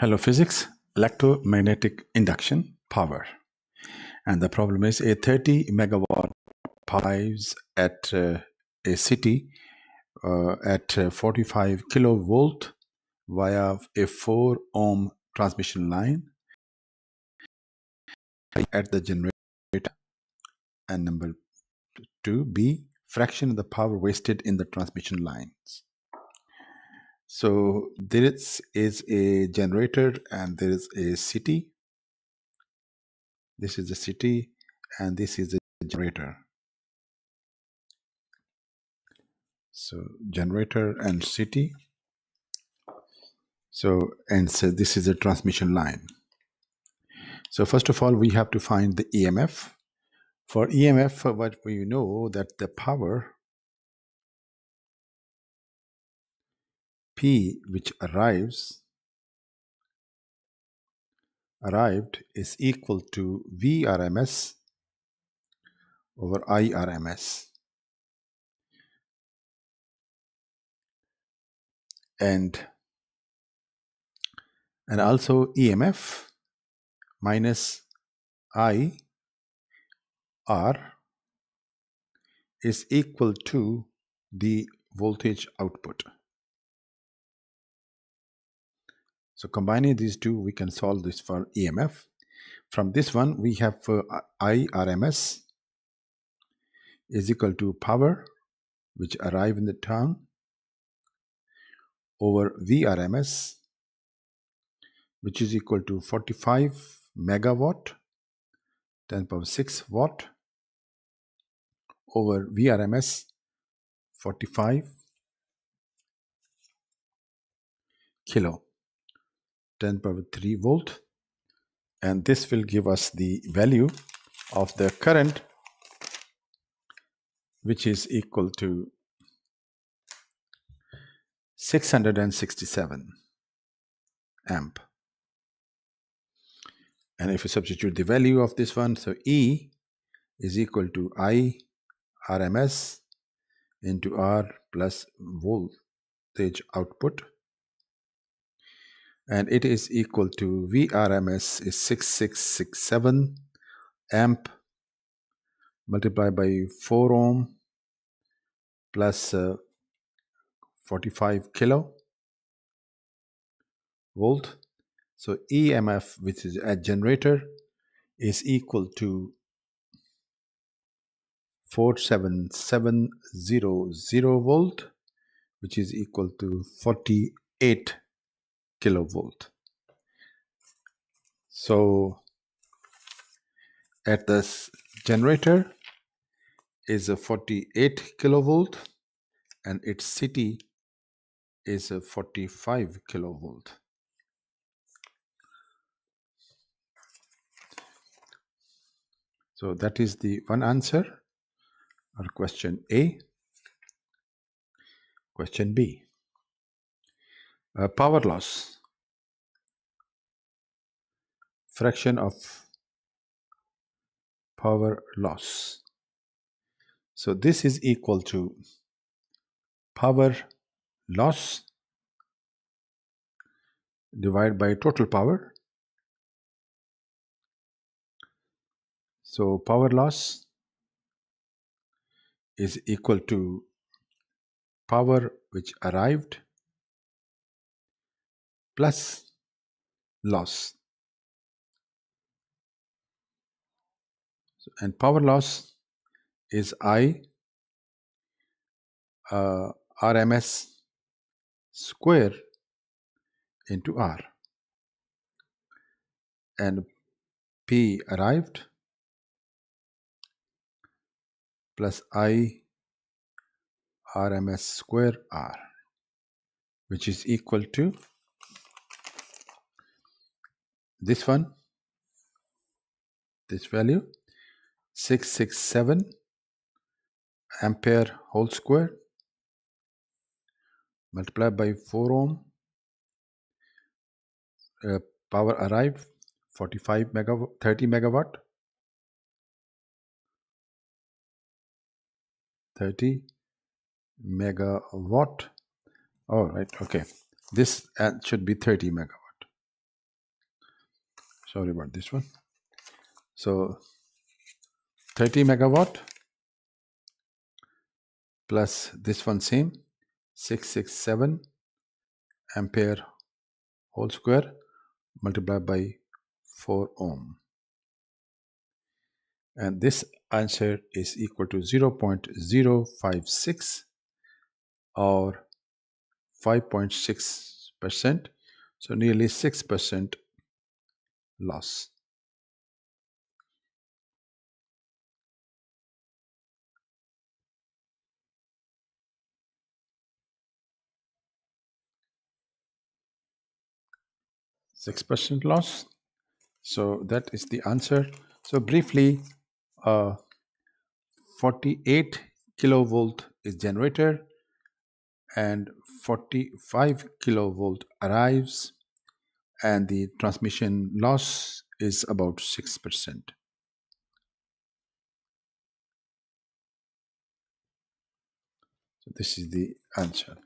Hello physics, electromagnetic induction, power. And the problem is a 30 megawatt piles at uh, a city uh, at uh, 45 kilovolt via a 4 ohm transmission line at the generator. And number two, B, fraction of the power wasted in the transmission lines. So this is a generator and there is a city. This is the city and this is the generator. So generator and city. So and so this is a transmission line. So first of all, we have to find the EMF. For EMF, what we know that the power P which arrives arrived is equal to Vrms over Irms. And and also EMF minus I R is equal to the voltage output. So combining these two, we can solve this for EMF. From this one, we have uh, for IRMS is equal to power, which arrive in the town, over VRMS, which is equal to 45 megawatt, 10 power 6 watt, over VRMS, 45 kilo. 10 power 3 volt and this will give us the value of the current which is equal to 667 amp. And if you substitute the value of this one so E is equal to I RMS into R plus voltage output and it is equal to Vrms is 6667 amp multiplied by 4 ohm plus uh, 45 kilo volt. So EMF, which is a generator, is equal to 47700 volt, which is equal to 48 kilovolt. So at this generator is a 48 kilovolt and its city is a 45 kilovolt. So that is the one answer or question A. Question B. Uh, power loss. Fraction of power loss. So this is equal to power loss divided by total power. So power loss is equal to power which arrived plus loss. And power loss is I uh, RMS square into R. And P arrived plus I RMS square R, which is equal to this one this value 667 ampere whole square multiplied by 4 ohm uh, power arrived 45 megawatt 30 megawatt 30 megawatt. All right okay. This uh, should be 30 megawatt sorry about this one. So 30 megawatt plus this one same 667 ampere whole square multiplied by 4 ohm. And this answer is equal to 0.056 or 5.6 percent. So nearly 6 percent loss. Six percent loss? So that is the answer. So briefly uh, 48 kilovolt is generated and 45 kilovolt arrives and the transmission loss is about 6%. So this is the answer.